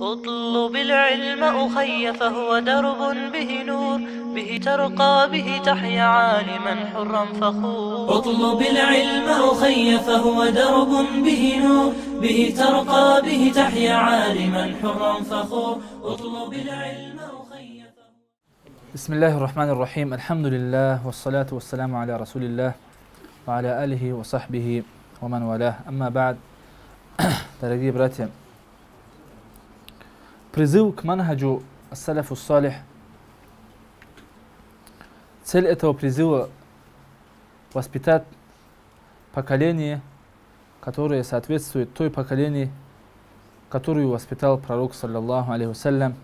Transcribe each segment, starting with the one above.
اطلب العلم أخي فهو درب به نور به ترقى به تحيا عالما حرا فخور اطلب العلم أخي فهو درب به نور به ترقى به تحيا عالما حرا فخور اطلب العلم أخي بسم الله الرحمن الرحيم الحمد لله والصلاة والسلام على رسول الله وعلى آله وصحبه ومن والاه أما بعد дорогие братья призыв к манхаджу ассаляфу салих цель этого призыва воспитать поколение которое соответствует той поколении которую воспитал пророк саллаллаху алейхи вассалям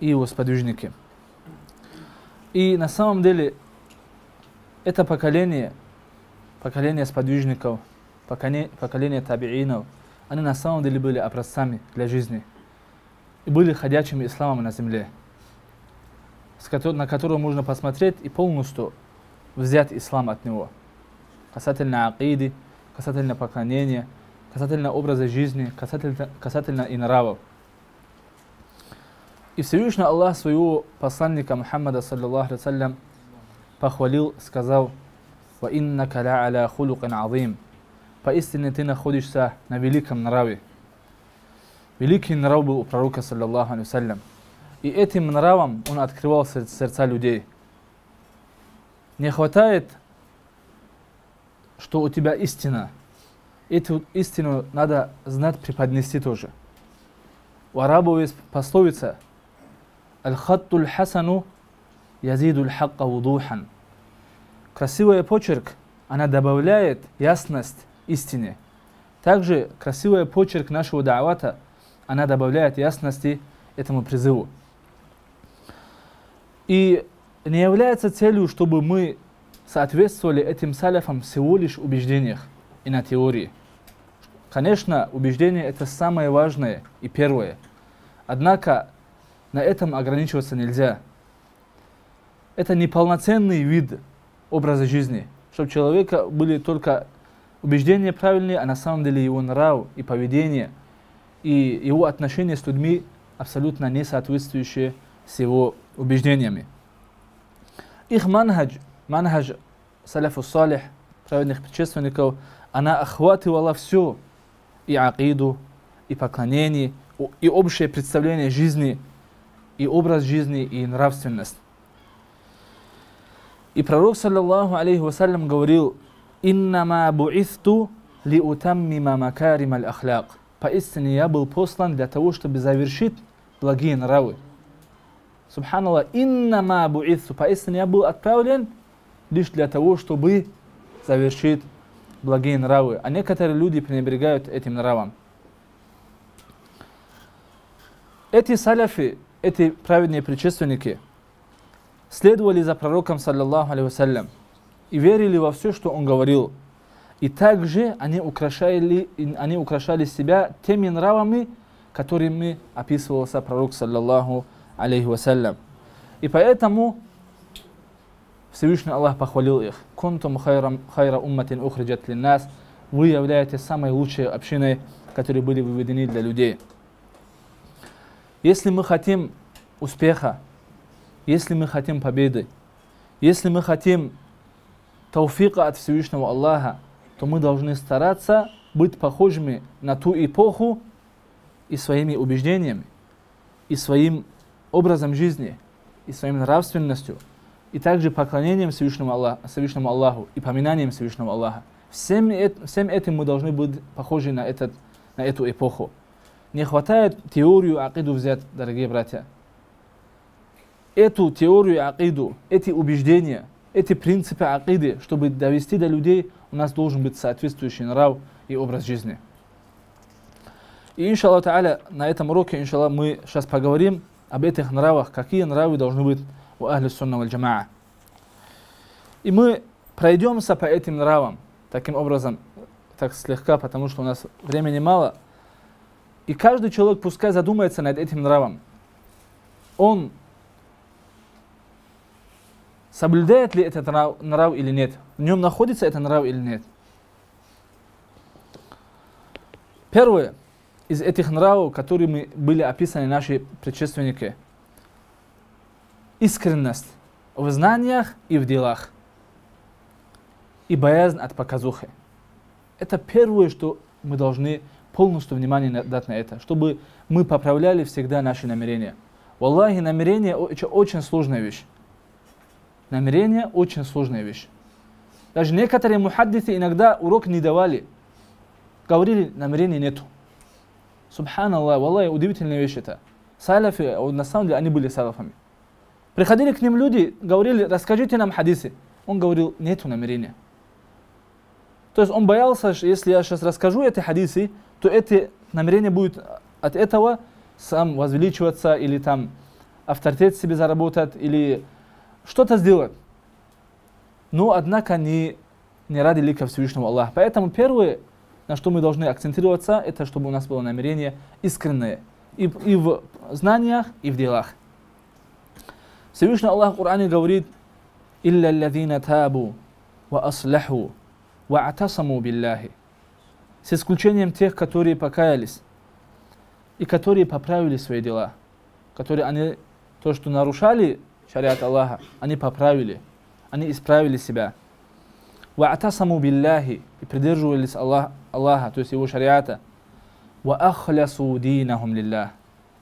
и его сподвижники. И на самом деле это поколение, поколение сподвижников, поколение, поколение табиинов, они на самом деле были образцами для жизни были ходячими исламом на земле, на которого можно посмотреть и полностью взять ислам от него. Касательно акиды, касательно поклонения, касательно образа жизни, касательно, касательно и нравов. И Всевышний Аллах своего посланника Мухаммада, саллиллаху алейhi похвалил, сказал, «Ва иннака ла аля хулукан азим». Поистине ты находишься на великом нраве. Великий нрав был у пророка, саллиллаху алейhi И этим нравом он открывал сердца людей. Не хватает, что у тебя истина. Эту истину надо знать, преподнести тоже. У арабов есть пословица – Аль-хатту хасану язиду хакка вудухан. Красивый почерк, она добавляет ясность истине. Также красивый почерк нашего да'вата, она добавляет ясности этому призыву. И не является целью, чтобы мы соответствовали этим саляфам всего лишь убеждениях и на теории. Конечно, убеждение это самое важное и первое. Однако на этом ограничиваться нельзя. Это неполноценный вид образа жизни, чтобы у человека были только убеждения правильные, а на самом деле его нрав и поведение, и его отношения с людьми абсолютно не соответствующие с его убеждениями. Их манхадж, манхадж саляфу салих, праведных предшественников, она охватывала все, и акиду, и поклонение, и общее представление жизни – и образ жизни, и нравственность. И пророк, саллаллаху алейхи вассалям, говорил, «Иннама бу'исту ли утаммима макарим аль-ахляк». Поистине я был послан для того, чтобы завершить благие нравы. Субханаллах, иннама бу'исту. Поистине я был отправлен лишь для того, чтобы завершить благие нравы. А некоторые люди пренебрегают этим нравом. Эти саляфи, эти праведные предшественники следовали за пророком, саллаллаху алейhi и верили во все, что он говорил. И также они украшали, они украшали себя теми нравами, которыми описывался пророк, саллаллаху алейхи И поэтому Всевышний Аллах похвалил их. «Кунтум хайра умматин ухриджат нас». Вы являетесь самой лучшей общиной, которые были выведены для людей. Если мы хотим успеха, если мы хотим победы, если мы хотим тауфика от Всевышнего Аллаха, то мы должны стараться быть похожими на ту эпоху и своими убеждениями, и своим образом жизни, и своей нравственностью, и также поклонением Всевышнему Аллаху, Всевышнему Аллаху и поминанием Всевышнего Аллаха. Всем, всем этим мы должны быть похожи на, этот, на эту эпоху. Не хватает теорию акиду взять, дорогие братья. Эту теорию акиду, эти убеждения, эти принципы акиды, чтобы довести до людей, у нас должен быть соответствующий нрав и образ жизни. И иншаллах та'аля, на этом уроке, иншаллах, мы сейчас поговорим об этих нравах, какие нравы должны быть у ахли сунна джамаа. И мы пройдемся по этим нравам, таким образом, так слегка, потому что у нас времени мало – и каждый человек пускай задумается над этим нравом. Он соблюдает ли этот нрав, нрав или нет? В нем находится этот нрав или нет? Первое. из этих нравов, которыми были описаны наши предшественники. Искренность в знаниях и в делах. И боязнь от показухи. Это первое, что мы должны полностью внимание дать на это, чтобы мы поправляли всегда наши намерения. Валлахи, намерение очень, очень сложная вещь. Намерение очень сложная вещь. Даже некоторые мухаддисы иногда урок не давали. Говорили, намерения нету. Субханаллах, Аллах, удивительная вещь это. Салафы, на самом деле, они были салафами. Приходили к ним люди, говорили, расскажите нам хадисы. Он говорил, нету намерения. То есть он боялся, что если я сейчас расскажу эти хадисы, то это намерение будет от этого сам возвеличиваться или там авторитет себе заработать или что-то сделать. Но однако не, не ради лика Всевышнего Аллаха. Поэтому первое, на что мы должны акцентироваться, это чтобы у нас было намерение искреннее и, и в знаниях, и в делах. Всевышний Аллах в Коране говорит, «Илля аллазина табу ва аслаху ва атасаму биллахи». С исключением тех, которые покаялись и которые поправили свои дела, которые они, то, что нарушали шариат Аллаха, они поправили, они исправили себя. Ва атасаму биллахи и придерживались Аллах, Аллаха, то есть его шариата. Ва ахлясу динахум лиллах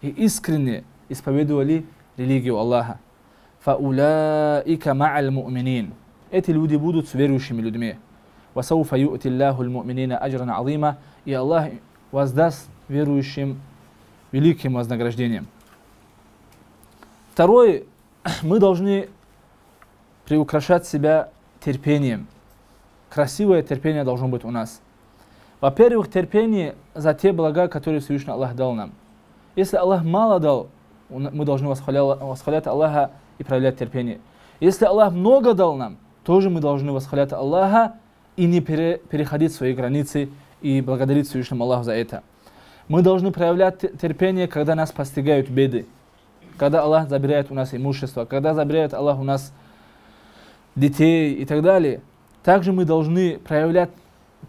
и искренне исповедовали религию Аллаха. فَأُولَٰئِكَ مَعَ الْمُؤْمِنِينَ Эти люди будут с верующими людьми. وَسَوْفَ يُؤْتِ اللَّهُ الْمُؤْمِنِينَ أَجْرًا عَظِيمًا И Аллах воздаст верующим великим вознаграждением. Второе, мы должны приукрашать себя терпением. Красивое терпение должно быть у нас. Во-первых, терпение за те блага, которые Всевышний Аллах дал нам. Если Аллах мало дал, мы должны восхвалять, Аллаха и проявлять терпение. Если Аллах много дал нам, тоже мы должны восхвалять Аллаха и не пере, переходить свои границы и благодарить Всевышнему Аллаху за это. Мы должны проявлять терпение, когда нас постигают беды, когда Аллах забирает у нас имущество, когда забирает Аллах у нас детей и так далее. Также мы должны проявлять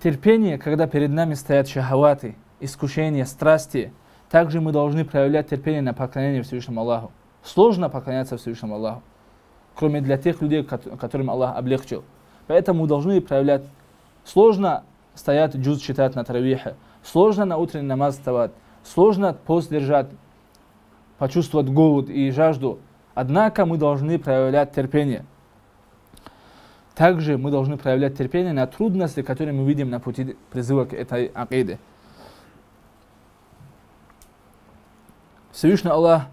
терпение, когда перед нами стоят шахаваты, искушения, страсти. Также мы должны проявлять терпение на поклонение Всевышнему Аллаху. Сложно поклоняться Всевышнему Аллаху, кроме для тех людей, которым Аллах облегчил. Поэтому мы должны проявлять. Сложно стоять джуз читать на таравихе, сложно на утренний намаз вставать, сложно пост держать, почувствовать голод и жажду. Однако мы должны проявлять терпение. Также мы должны проявлять терпение на трудности, которые мы видим на пути призыва к этой акиде. Всевышний Аллах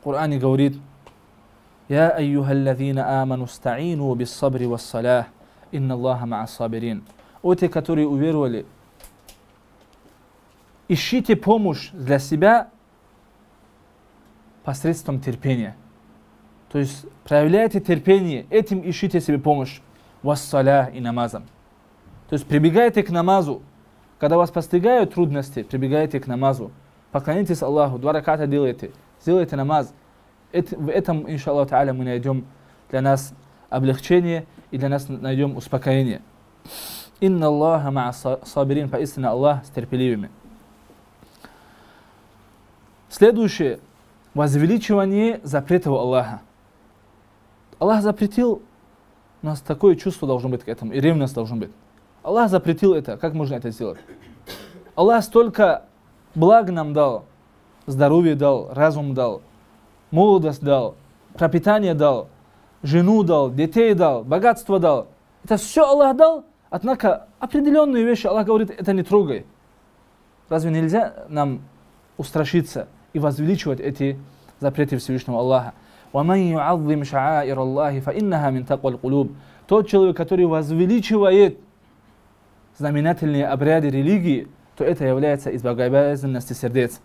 в Коране говорит, «Я айюхаллазина аману стаину bis сабри вас салях, инна Аллаха ма сабирин». О те, которые уверовали, ищите помощь для себя посредством терпения. То есть проявляйте терпение, этим ищите себе помощь. Вассаля и намазом. То есть прибегайте к намазу. Когда вас постигают трудности, прибегайте к намазу. Поклонитесь Аллаху, два раката делайте, сделайте намаз. В этом, иншаллаху та'аля, мы найдем для нас облегчение и для нас найдем успокоение. Инна Аллаха ма сабирин, поистине Аллах с терпеливыми. Следующее. Возвеличивание запретов Аллаха. Аллах запретил, у нас такое чувство должно быть к этому, и ревность должна быть. Аллах запретил это, как можно это сделать? Аллах столько благ нам дал, здоровье дал, разум дал, молодость дал, пропитание дал, жену дал, детей дал, богатство дал. Это все Аллах дал, однако определенные вещи Аллах говорит, это не трогай. Разве нельзя нам устрашиться и возвеличивать эти запреты Всевышнего Аллаха. Тот человек, который возвеличивает знаменательные обряды религии, то это является из богобоязненности сердец.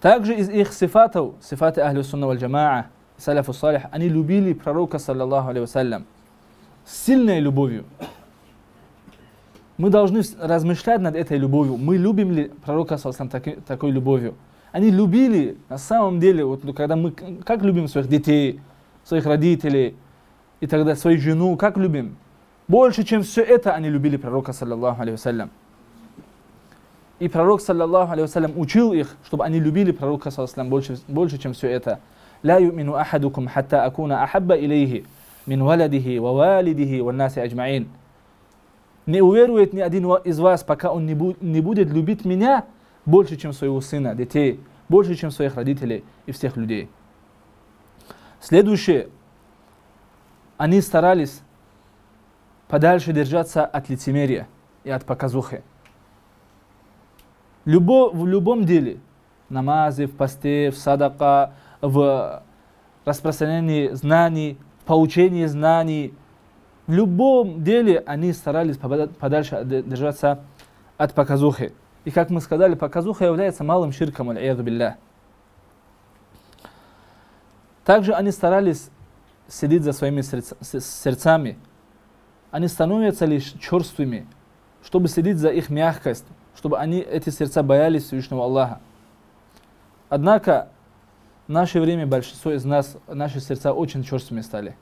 Также из их сифатов, сифаты Ахлю Сунна валь Джамаа, саляфу салих, они любили пророка, саллаллаху алейхи вассалям, с сильной любовью. Мы должны размышлять над этой любовью. Мы любим ли пророка, саллаллаху такой, такой любовью? Они любили, на самом деле, вот когда мы, как любим своих детей, своих родителей, и тогда свою жену, как любим? Больше, чем все это, они любили пророка, саллаллаху алейhi вассалям. И пророк, саллаллаху алейхи вассалям, учил их, чтобы они любили пророка, саллаллаху больше, больше, чем все это. لا يؤمن أحدكم حتى أكون أحب إليه من ولده ووالده والناس أجمعين. не уверует ни один из вас, пока он не, бу- не будет любить меня больше, чем своего сына, детей, больше, чем своих родителей и всех людей. Следующее. Они старались подальше держаться от лицемерия и от показухи. Любо, в любом деле, в намазе, в посте, в садака, в распространении знаний, в получении знаний, в любом деле они старались подальше держаться от показухи. И как мы сказали, показуха является малым ширком, аль. Также они старались следить за своими сердцами. Они становятся лишь черствыми, чтобы следить за их мягкость, чтобы они, эти сердца, боялись Всевышнего Аллаха. Однако, в наше время большинство из нас, наши сердца очень черствыми стали.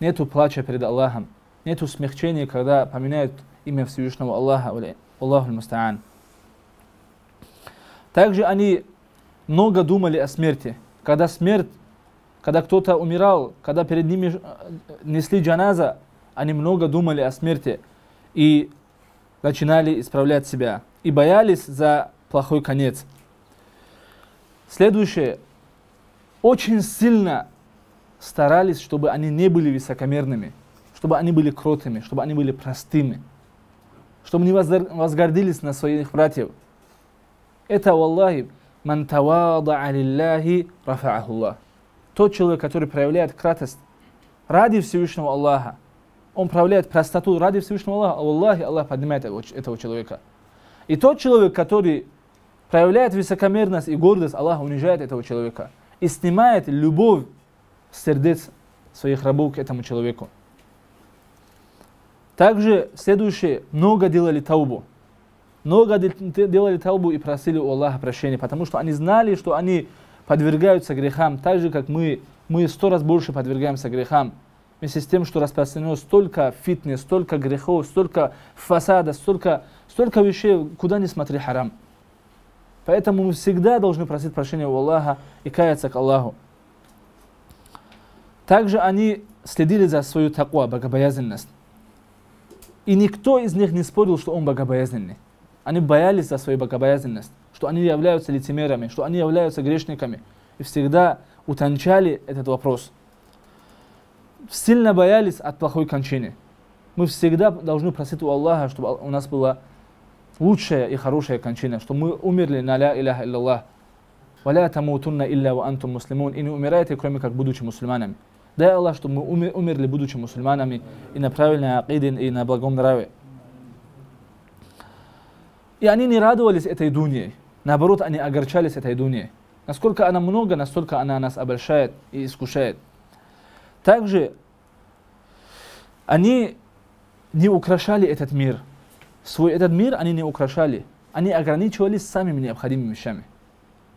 Нету плача перед Аллахом, нету смягчения, когда поминают имя Всевышнего Аллаха, Аллаху Мустаан. Также они много думали о смерти. Когда смерть, когда кто-то умирал, когда перед ними несли джаназа, они много думали о смерти и начинали исправлять себя. И боялись за плохой конец. Следующее. Очень сильно старались, чтобы они не были высокомерными, чтобы они были кротыми, чтобы они были простыми, чтобы не возгордились на своих братьев. Это, Аллахи, ман тавада алиллахи рафаахуллах. Тот человек, который проявляет кратость ради Всевышнего Аллаха, он проявляет простоту ради Всевышнего Аллаха, Аллахи, Аллах поднимает этого человека. И тот человек, который проявляет высокомерность и гордость, Аллах унижает этого человека и снимает любовь сердец своих рабов к этому человеку. Также следующее, много делали таубу. Много делали таубу и просили у Аллаха прощения, потому что они знали, что они подвергаются грехам, так же, как мы, мы сто раз больше подвергаемся грехам. Вместе с тем, что распространено столько фитнес, столько грехов, столько фасада, столько, столько вещей, куда ни смотри харам. Поэтому мы всегда должны просить прощения у Аллаха и каяться к Аллаху. Также они следили за свою такуа, богобоязненность. И никто из них не спорил, что он богобоязненный. Они боялись за свою богобоязненность, что они являются лицемерами, что они являются грешниками. И всегда утончали этот вопрос. Сильно боялись от плохой кончины. Мы всегда должны просить у Аллаха, чтобы у нас была лучшая и хорошая кончина, что мы умерли на ля иляха иллаллах. Валя тамутунна илля ва антум муслимун. И не умирайте, кроме как будучи мусульманами. Дай Аллах, чтобы мы умерли, будучи мусульманами, и на правильной акиде, и на благом нраве. И они не радовались этой дуне. Наоборот, они огорчались этой дуне. Насколько она много, настолько она нас обольщает и искушает. Также они не украшали этот мир. Свой этот мир они не украшали. Они ограничивались самыми необходимыми вещами.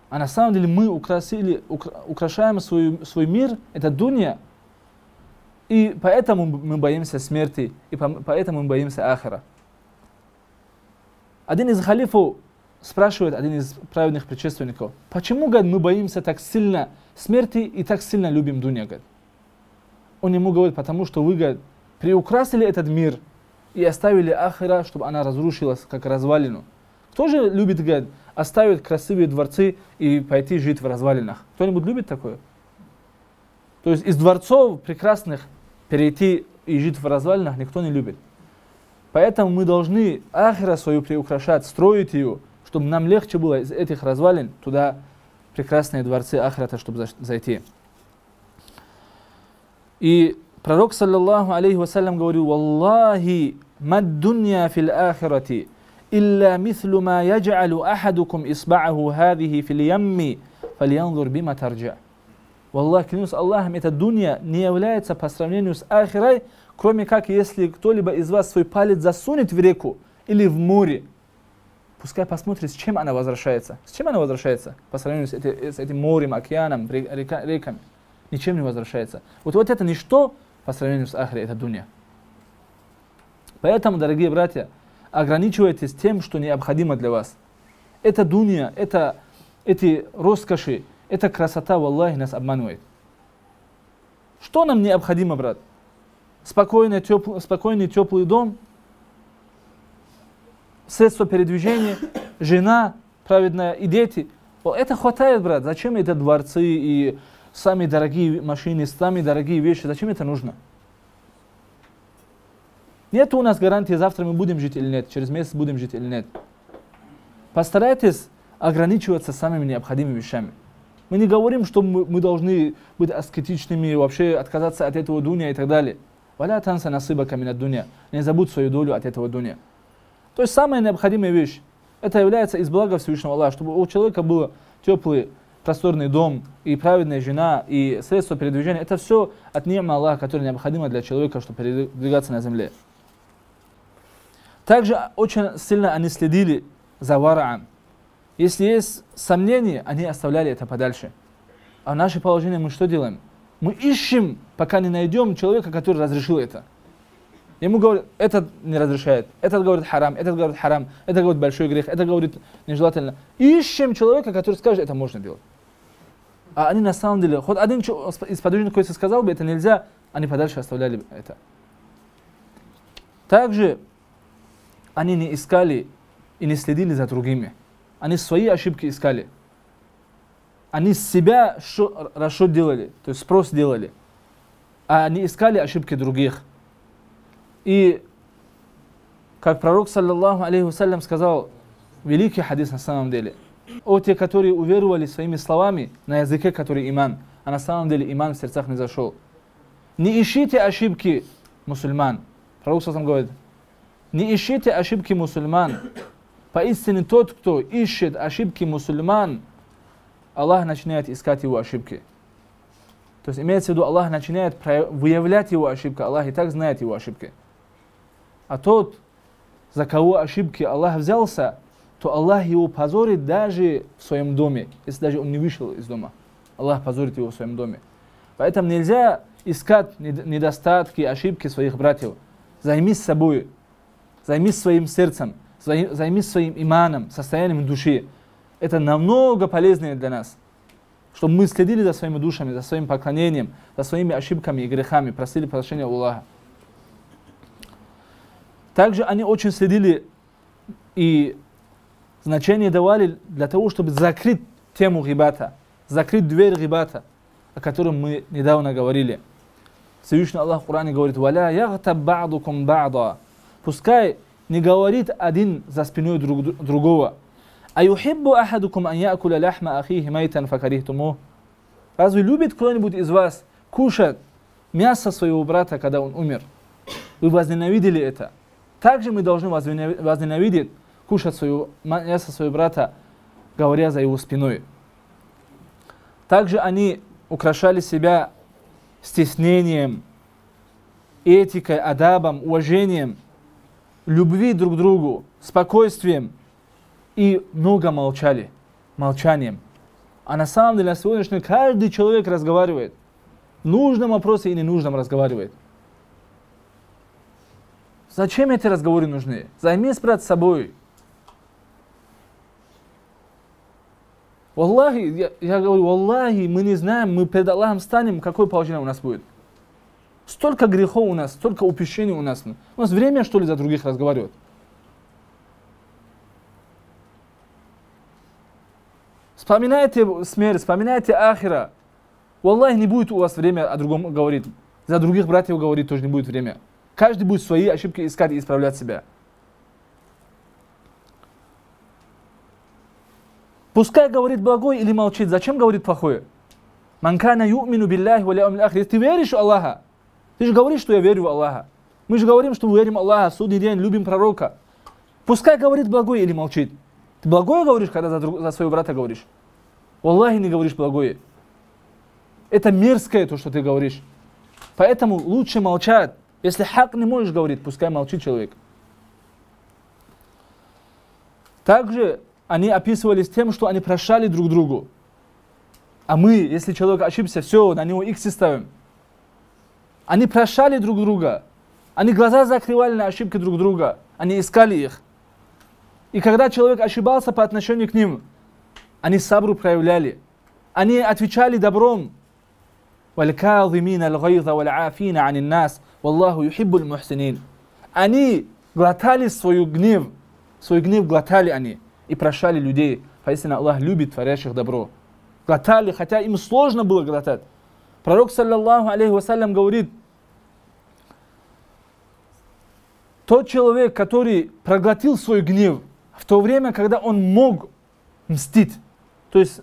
А на самом деле мы украсили, украшаем свой, свой мир, это дунья, и поэтому мы боимся смерти, и поэтому мы боимся ахара. Один из халифов спрашивает, один из праведных предшественников, почему, говорит, мы боимся так сильно смерти и так сильно любим дунья, говорит. Он ему говорит, потому что вы, говорит, приукрасили этот мир и оставили ахира, чтобы она разрушилась, как развалину. Кто же любит, говорит, оставить красивые дворцы и пойти жить в развалинах? Кто-нибудь любит такое? То есть из дворцов прекрасных перейти и жить в развалинах никто не любит. Поэтому мы должны ахира свою приукрашать, строить ее, чтобы нам легче было из этих развалин туда прекрасные дворцы ахрата, чтобы зайти. И пророк, саллаллаху алейхи вассалям, говорил, «Валлахи мад дунья фил ахирати, илля мислю ма яджалю ахадукум исба'аху хадихи фил ямми, фальянзур бима тарджа». Валлах, клянусь Аллахом, эта дунья не является по сравнению с ахирой, кроме как если кто-либо из вас свой палец засунет в реку или в море, пускай посмотрит, с чем она возвращается. С чем она возвращается по сравнению с, эти, с этим морем, океаном, река, реками? Ничем не возвращается. Вот, вот это ничто по сравнению с ахирой, это дунья. Поэтому, дорогие братья, ограничивайтесь тем, что необходимо для вас. Это дуния, это эти роскоши, эта красота, Аллахе, нас обманывает. Что нам необходимо, брат? Спокойный, теплый, спокойный, теплый дом, средства передвижения, жена праведная и дети. Это хватает, брат. Зачем это дворцы и самые дорогие машины, самые дорогие вещи? Зачем это нужно? Нет у нас гарантии, завтра мы будем жить или нет, через месяц будем жить или нет. Постарайтесь ограничиваться самыми необходимыми вещами. Мы не говорим, что мы, мы должны быть аскетичными, вообще отказаться от этого дуня и так далее. Валя танса насыба камина дуня. Не забудь свою долю от этого дуня. То есть самая необходимая вещь, это является из блага Всевышнего Аллаха, чтобы у человека был теплый, просторный дом, и праведная жена, и средства передвижения. Это все от нима Аллаха, которое необходимо для человека, чтобы передвигаться на земле. Также очень сильно они следили за вараем. Если есть сомнения, они оставляли это подальше. А в наше положение мы что делаем? Мы ищем, пока не найдем человека, который разрешил это. Ему говорят, этот не разрешает, этот говорит харам, этот говорит харам, это говорит большой грех, это говорит нежелательно. Ищем человека, который скажет, это можно делать. А они на самом деле, хоть один из подвижников, который сказал бы, это нельзя, они подальше оставляли это. Также они не искали и не следили за другими. Они свои ошибки искали. Они себя расчет делали, то есть спрос делали. А они искали ошибки других. И как пророк, саллаллаху алейхи сказал, великий хадис на самом деле. О те, которые уверовали своими словами на языке, который иман, а на самом деле иман в сердцах не зашел. Не ищите ошибки мусульман. Пророк сам говорит, не ищите ошибки мусульман. Поистине тот, кто ищет ошибки мусульман, Аллах начинает искать его ошибки. То есть имеется в виду, Аллах начинает выявлять его ошибки, Аллах и так знает его ошибки. А тот, за кого ошибки Аллах взялся, то Аллах его позорит даже в своем доме, если даже он не вышел из дома. Аллах позорит его в своем доме. Поэтому нельзя искать недостатки, ошибки своих братьев. Займись собой, займись своим сердцем, займись своим иманом, состоянием души. Это намного полезнее для нас, чтобы мы следили за своими душами, за своим поклонением, за своими ошибками и грехами, просили прощения Аллаха. Также они очень следили и значение давали для того, чтобы закрыть тему рибата, закрыть дверь рибата, о котором мы недавно говорили. Всевышний Аллах в Коране говорит, «Валя ягтаб ба'дукум ба'да». Пускай не говорит один за спиной друг, другого. А юхиббу ахадукум ан якуля ляхма ахихи майтан факарихтуму. Разве любит кто-нибудь из вас кушать мясо своего брата, когда он умер? Вы возненавидели это. Также мы должны возненавидеть кушать свою, мясо своего брата, говоря за его спиной. Также они украшали себя стеснением, этикой, адабом, уважением, любви друг к другу, спокойствием и много молчали, молчанием. А на самом деле на сегодняшний каждый человек разговаривает. В нужном вопросе и ненужном разговаривает. Зачем эти разговоры нужны? Займись, брат, собой. Аллахи, я, я говорю, Аллахи, мы не знаем, мы перед Аллахом станем, какое положение у нас будет. Столько грехов у нас, столько упущений у нас. У нас время, что ли, за других разговаривать? Вспоминайте смерть, вспоминайте ахира. Аллаха не будет у вас время о другом говорить. За других братьев говорить тоже не будет время. Каждый будет свои ошибки искать и исправлять себя. Пускай говорит благое или молчит. Зачем говорит плохое? Манкана ю'мину билляхи ва Если ты веришь в Аллаха, ты же говоришь, что я верю в Аллаха. Мы же говорим, что мы верим в Аллаха, судный день, любим пророка. Пускай говорит благое или молчит. Ты благое говоришь, когда за, друг, за своего брата говоришь? Аллахе не говоришь благое. Это мерзкое то, что ты говоришь. Поэтому лучше молчать. Если хак не можешь говорить, пускай молчит человек. Также они описывались тем, что они прощали друг другу. А мы, если человек ошибся, все, на него икси ставим. Они прощали друг друга. Они глаза закрывали на ошибки друг друга. Они искали их. И когда человек ошибался по отношению к ним, они сабру проявляли. Они отвечали добром. وَالْكَاظِمِينَ الْغَيْظَ وَالْعَافِينَ عَنِ النَّاسِ وَاللَّهُ يُحِبُّ الْمُحْسِنِينَ Они глотали свою гнев, свой гнев глотали они и прощали людей. Поистине Аллах любит творящих добро. Глотали, хотя им сложно было глотать. Пророк, саллаллаху алейхи вассалям, говорит, тот человек, который проглотил свой гнев в то время, когда он мог мстить, то есть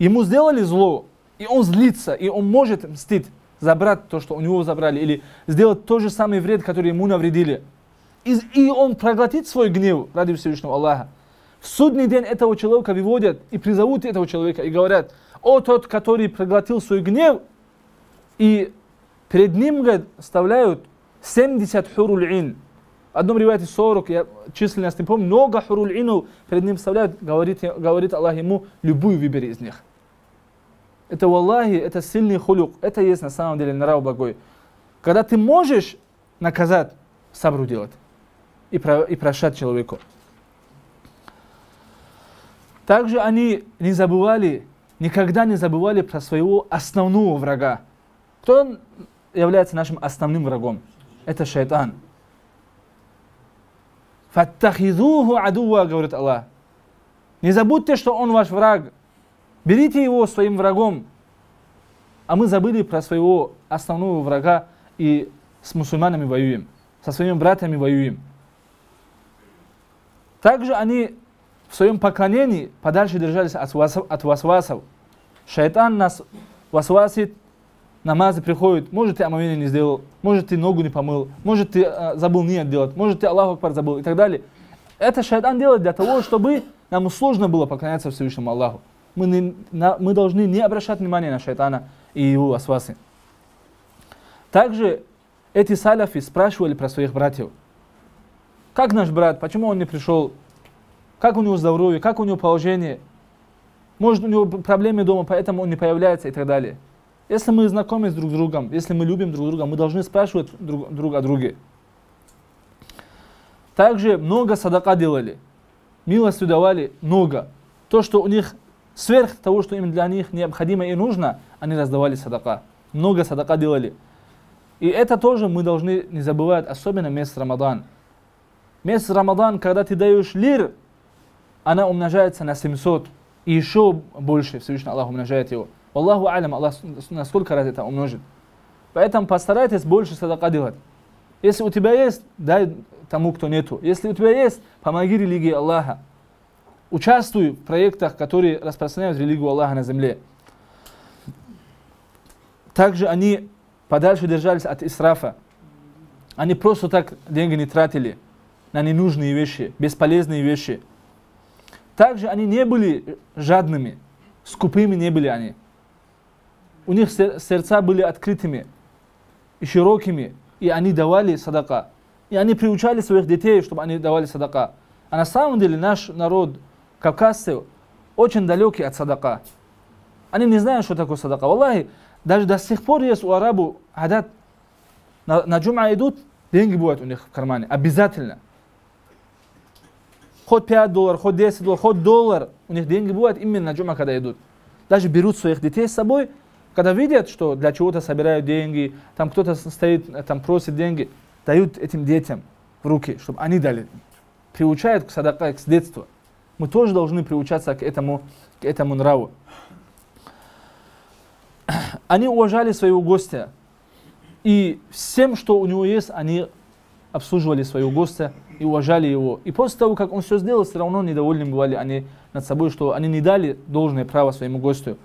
ему сделали зло, и он злится, и он может мстить, забрать то, что у него забрали, или сделать тот же самый вред, который ему навредили. И, и он проглотит свой гнев ради Всевышнего Аллаха. В судный день этого человека выводят и призовут этого человека и говорят, о тот, который проглотил свой гнев, и перед ним вставляют 70 хуруль В одном ривайте 40, я численность не помню, много хуруль перед ним вставляют, говорит, говорит Аллах ему, любую выбери из них. Это, Аллахе, это сильный хулюк. Это есть на самом деле нрав благой. Когда ты можешь наказать, сабру делать и, про, и прощать человеку. Также они не забывали, никогда не забывали про своего основного врага. Кто является нашим основным врагом? Это шайтан. Фаттахидуху адуа, говорит Аллах. Не забудьте, что он ваш враг. Берите его своим врагом. А мы забыли про своего основного врага и с мусульманами воюем. Со своими братьями воюем. Также они в своем поклонении подальше держались от, васов, от васвасов. Шайтан нас васвасит, намазы приходят, может ты омовение не сделал, может ты ногу не помыл, может ты э, забыл не делать, может ты Аллаху Акбар забыл и так далее. Это шайтан делает для того, чтобы нам сложно было поклоняться Всевышнему Аллаху мы, не, на, мы должны не обращать внимания на шайтана и его освасы. Также эти саляфи спрашивали про своих братьев. Как наш брат, почему он не пришел? Как у него здоровье, как у него положение? Может, у него проблемы дома, поэтому он не появляется и так далее. Если мы знакомы с друг другом, если мы любим друг друга, мы должны спрашивать друг, друг о друге. Также много садака делали. Милостью давали много. То, что у них сверх того, что им для них необходимо и нужно, они раздавали садака. Много садака делали. И это тоже мы должны не забывать, особенно месяц Рамадан. Месяц Рамадан, когда ты даешь лир, она умножается на 700. И еще больше Всевышний Аллах умножает его. Аллаху алям, Аллах насколько раз это умножит. Поэтому постарайтесь больше садака делать. Если у тебя есть, дай тому, кто нету. Если у тебя есть, помоги религии Аллаха участвуй в проектах, которые распространяют религию Аллаха на земле. Также они подальше держались от исрафа. Они просто так деньги не тратили на ненужные вещи, бесполезные вещи. Также они не были жадными, скупыми не были они. У них сердца были открытыми и широкими, и они давали садака. И они приучали своих детей, чтобы они давали садака. А на самом деле наш народ, кавказцы очень далекие от садака. Они не знают, что такое садака. Аллахи, даже до сих пор есть у арабу адат. На, на джум'a идут, деньги будут у них в кармане. Обязательно. Хоть 5 долларов, хоть 10 долларов, хоть доллар. У них деньги будут именно на джум'a, когда идут. Даже берут своих детей с собой, когда видят, что для чего-то собирают деньги, там кто-то стоит, там просит деньги, дают этим детям в руки, чтобы они дали. Приучают к садака, с детства мы тоже должны приучаться к этому, к этому нраву. Они уважали своего гостя. И всем, что у него есть, они обслуживали своего гостя и уважали его. И после того, как он все сделал, все равно недовольны бывали они над собой, что они не дали должное право своему гостю.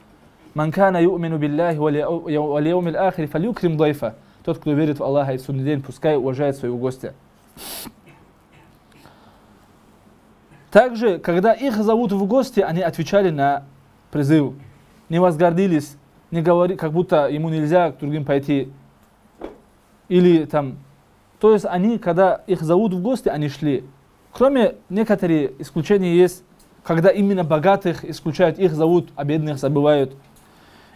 «Ман кана ю'мину биллахи вал яумил ахири фалюкрим дайфа». Тот, кто верит в Аллаха и в судный день, пускай уважает своего гостя. Также, когда их зовут в гости, они отвечали на призыв. Не возгордились, не говорили, как будто ему нельзя к другим пойти. Или там... То есть они, когда их зовут в гости, они шли. Кроме некоторые исключения есть, когда именно богатых исключают, их зовут, а бедных забывают.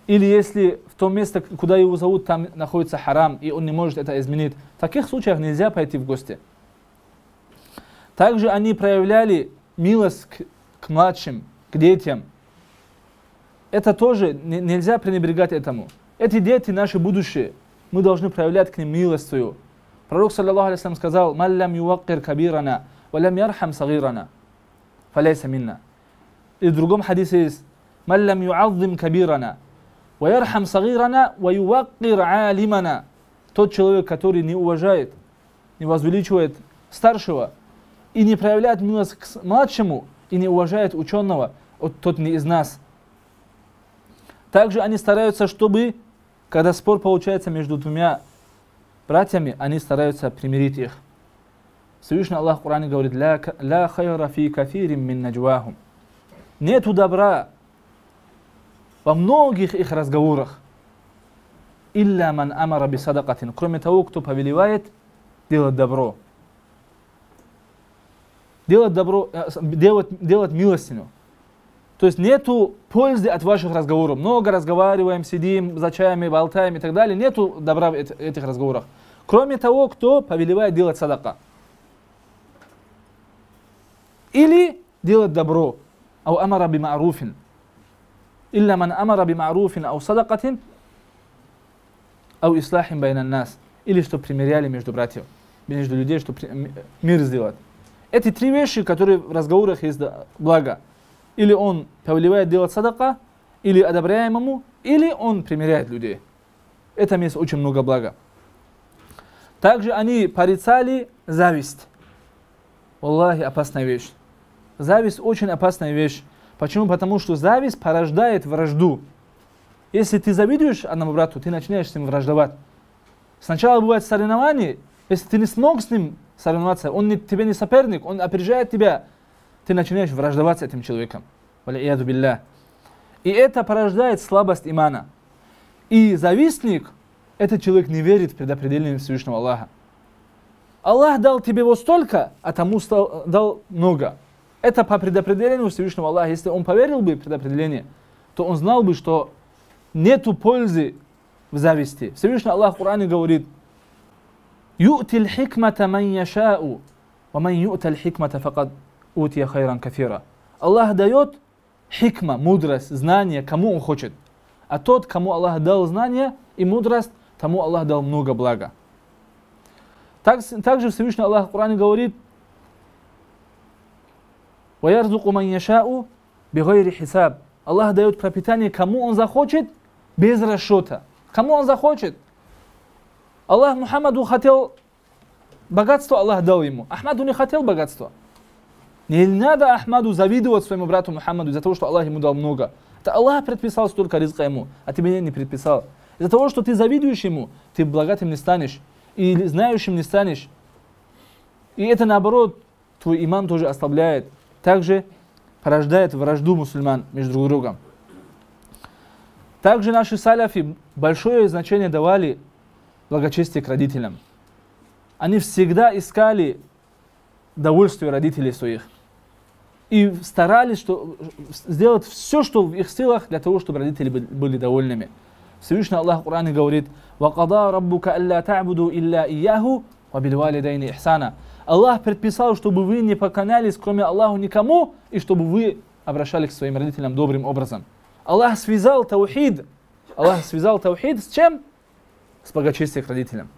Или если в том месте, куда его зовут, там находится харам, и он не может это изменить. В таких случаях нельзя пойти в гости. Также они проявляли милость к, к младшим, к детям. Это тоже не, нельзя пренебрегать этому. Эти дети наши будущее. Мы должны проявлять к ним милость свою. Пророк, саллиллаху алейhi сказал, «Маллям юваккир кабирана, валям ярхам сагирана, фаляйса минна». И в другом хадисе есть, «Маллям юаззим кабирана, «Ваярхам сагирана, ваюваккир алимана». Тот человек, который не уважает, не возвеличивает старшего, и не проявляет милость к младшему, и не уважает ученого, вот тот не из нас. Также они стараются, чтобы, когда спор получается между двумя братьями, они стараются примирить их. Всевышний Аллах в Коране говорит, «Ла хайра фи кафирим мин наджвахум». Нету добра во многих их разговорах. Илля ман амара би садакатин. Кроме того, кто повелевает делать добро. Делать добро, э, делать, делать милостину. То есть нету пользы от ваших разговоров. Много разговариваем, сидим за чаями, болтаем и так далее. Нету добра в этих разговорах. Кроме того, кто повелевает делать садака. Или делать добро. Ау амара би илля ман амара би маруфин ау садакатин, ау ислахин байнан нас. Или что примеряли между братьев, между людей, что мир сделать. Эти три вещи, которые в разговорах есть благо. Или он повелевает делать садака, или одобряемому, или он примеряет людей. Это есть очень много блага. Также они порицали зависть. Аллахи, опасная вещь. Зависть очень опасная вещь. Почему? Потому что зависть порождает вражду. Если ты завидуешь одному брату, ты начинаешь с ним враждовать. Сначала бывает соревнование, если ты не смог с ним соревноваться, он не, тебе не соперник, он опережает тебя, ты начинаешь враждовать с этим человеком. И это порождает слабость имана. И завистник, этот человек не верит в предопределение Всевышнего Аллаха. Аллах дал тебе вот столько, а тому дал много. Это по предопределению Всевышнего Аллаха. Если он поверил бы в предопределение, то он знал бы, что нету пользы в зависти. Всевышний Аллах в Коране говорит, «Ю'ти хикмата ман яшау, ва ман ю'та хикмата факад утия хайран кафира». Аллах дает хикма, мудрость, знание, кому он хочет. А тот, кому Аллах дал знание и мудрость, тому Аллах дал много блага. Так, также Всевышний Аллах в Коране говорит, وَيَرْزُقُ مَنْ يَشَاءُ بِغَيْرِ حِسَابٍ Аллах дает пропитание, кому Он захочет, без расчета. Кому Он захочет. Аллах Мухаммаду хотел богатство, Аллах дал ему. Ахмаду не хотел богатства. Не надо Ахмаду завидовать своему брату Мухаммаду из-за того, что Аллах ему дал много. Это Аллах предписал столько ризка ему, а тебе не предписал. Из-за того, что ты завидуешь ему, ты богатым не станешь. И знающим не станешь. И это наоборот, твой иман тоже ослабляет также порождает вражду мусульман между друг другом. Также наши саляфи большое значение давали благочестие к родителям. Они всегда искали довольствие родителей своих. И старались что, сделать все, что в их силах, для того, чтобы родители были довольными. Всевышний Аллах в Коране говорит, «Вакада раббука алла та'буду илля ияху, вабилвалидайни ихсана». Аллах предписал, чтобы вы не поклонялись, кроме Аллаху, никому, и чтобы вы обращались к своим родителям добрым образом. Аллах связал таухид. Аллах связал таухид с чем? С благочестием к родителям.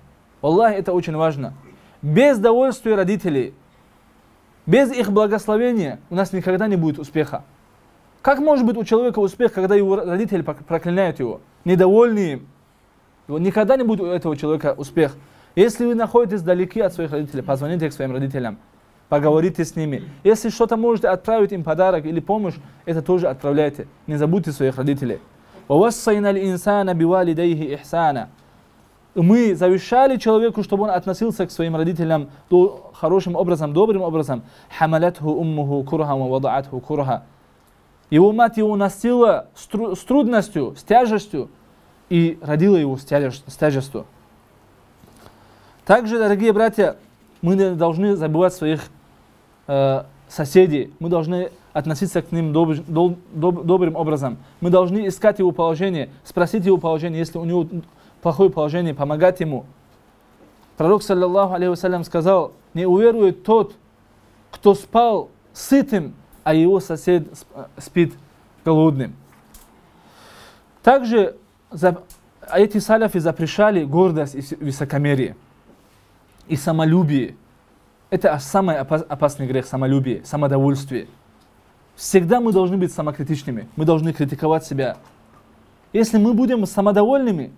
Аллах, это очень важно. Без довольствия родителей, без их благословения у нас никогда не будет успеха. Как может быть у человека успех, когда его родители проклинают его, недовольны им? Никогда не будет у этого человека успех. Если вы находитесь вдалеке от своих родителей, позвоните к своим родителям, поговорите с ними. Если что-то можете отправить им подарок или помощь, это тоже отправляйте. Не забудьте своих родителей. Мы завещали человеку, чтобы он относился к своим родителям хорошим образом, добрым образом. Хамалатху уммуху курхам вадаатху курха. Его мать его настила с трудностью, с тяжестью и родила его с тяжестью. Также, дорогие братья, мы не должны забывать своих э, соседей. Мы должны относиться к ним доб, доб, доб, добрым образом. Мы должны искать его положение, спросить его положение, если у него плохое положение, помогать ему. Пророк, саллиллаху алейхи сказал, не уверует тот, кто спал сытым, а его сосед спит голодным. Также эти саляфы запрещали гордость и высокомерие, и самолюбие. Это самый опасный грех, самолюбие, самодовольствие. Всегда мы должны быть самокритичными, мы должны критиковать себя. Если мы будем самодовольными,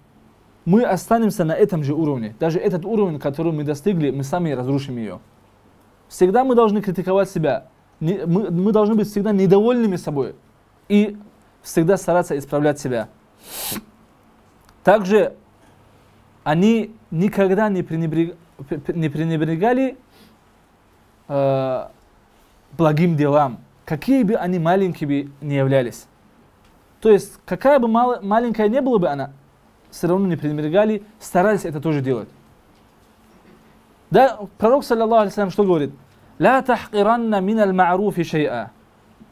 мы останемся на этом же уровне. Даже этот уровень, который мы достигли, мы сами разрушим ее. Всегда мы должны критиковать себя. Мы, мы должны быть всегда недовольными собой. И всегда стараться исправлять себя. Также они никогда не, пренебрег, не пренебрегали э, благим делам, какие бы они маленькими не являлись. То есть, какая бы мал, маленькая не была бы она, все равно не пренебрегали, старались это тоже делать. Да, пророк, саллаллаху алейhi что говорит? «Ла тахкиранна мин аль ма'руфи шей'a».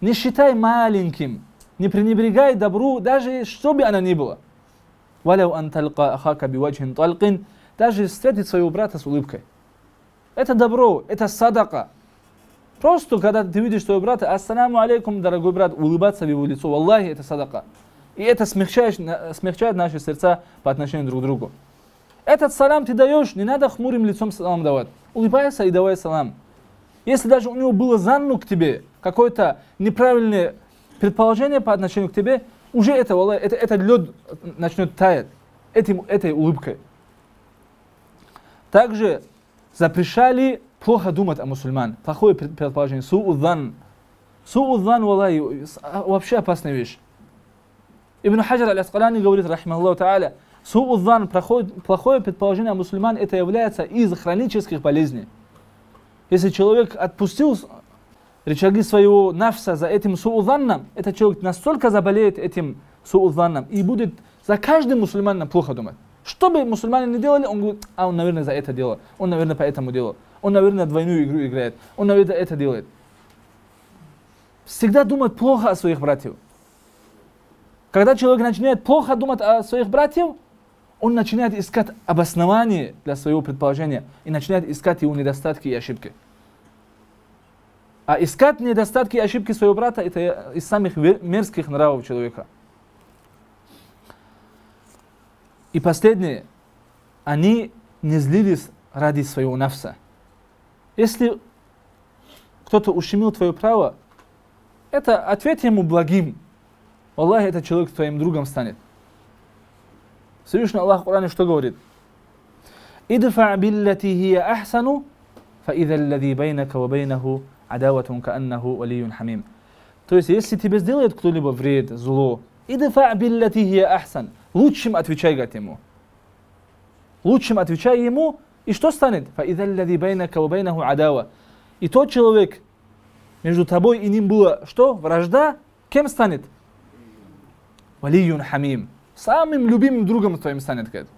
Не считай маленьким, не пренебрегай добру, даже что бы она ни было. «Валяу ан ахака биваджин талкин». Даже встретить своего брата с улыбкой. Это добро, это садака. Просто, когда ты видишь своего брата, ассаламу алейкум, дорогой брат, улыбаться в его лицо, Аллахе, это садака. И это смягчает, смягчает наши сердца по отношению друг к другу. Этот салам ты даешь, не надо хмурым лицом салам давать. Улыбайся и давай салам. Если даже у него было занну к тебе, какое-то неправильное предположение по отношению к тебе, уже это, это, этот лед начнет таять этим, этой улыбкой. Также запрещали плохо думать о мусульман. Плохое предположение. Су'удзан. Су'удзан, валай, вообще опасная вещь. Ибн Хаджар аль-Аскалани говорит, рахималлаху та'аля, су'удзан, плохое предположение о мусульман, это является из хронических болезней. Если человек отпустил рычаги своего нафса за этим су'удзанном, этот человек настолько заболеет этим су'удзанном и будет за каждым мусульманом плохо думать. Что бы мусульмане не делали, он говорит, а он, наверное, за это делал, он, наверное, поэтому делал, он, наверное, двойную игру играет, он, наверное, это делает. Всегда думать плохо о своих братьях. Когда человек начинает плохо думать о своих братьях, он начинает искать обоснование для своего предположения и начинает искать его недостатки и ошибки. А искать недостатки и ошибки своего брата – это из самых мерзких нравов человека – И последнее, они не злились ради своего нафса. Если кто-то ущемил твое право, это ответь ему благим. Аллах, этот человек твоим другом станет. Всевышний Аллах в Коране что говорит? «Идфа биллати хия ахсану, фаида аллади байнака ва байнаху адаватун кааннаху валиюн хамим». То есть, если тебе сделает кто-либо вред, зло, «Идфа биллати хия ахсан», Лучшим отвечай, говорит ему. Лучшим отвечай ему, и что станет? И тот человек, между тобой и ним было что? Вражда? Кем станет? Валиюн хамим. Самым любимым другом твоим станет, говорит.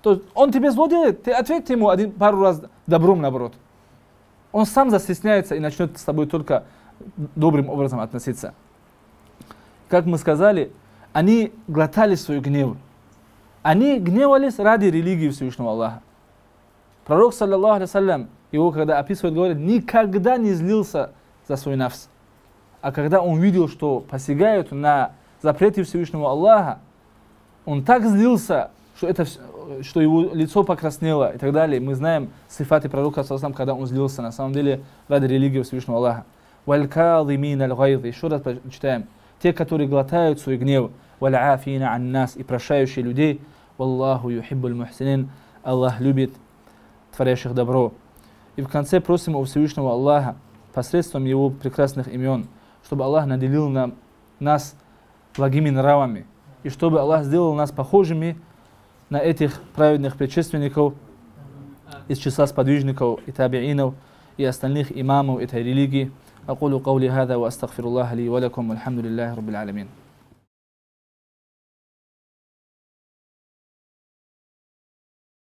То он тебе зло делает, ты ответь ему один, пару раз добром наоборот. Он сам застесняется и начнет с тобой только добрым образом относиться. Как мы сказали, они глотали свой гнев. Они гневались ради религии Всевышнего Аллаха. Пророк, саллаллаху алейhi его когда описывает, говорит, никогда не злился за свой нафс. А когда он видел, что посягают на запреты Всевышнего Аллаха, он так злился, что, это, что его лицо покраснело и так далее. Мы знаем сифаты пророка, когда он злился на самом деле ради религии Всевышнего Аллаха. Еще раз читаем те, которые глотают свой гнев, валяфина ан нас и прощающие людей, Валлаху юхиббуль мухсинин, Аллах любит творящих добро. И в конце просим у Всевышнего Аллаха посредством Его прекрасных имен, чтобы Аллах наделил нам, нас благими нравами, и чтобы Аллах сделал нас похожими на этих праведных предшественников из числа сподвижников и табиинов и остальных имамов этой религии. أقول قولي هذا وأستغفر الله لي ولكم والحمد لله رب العالمين.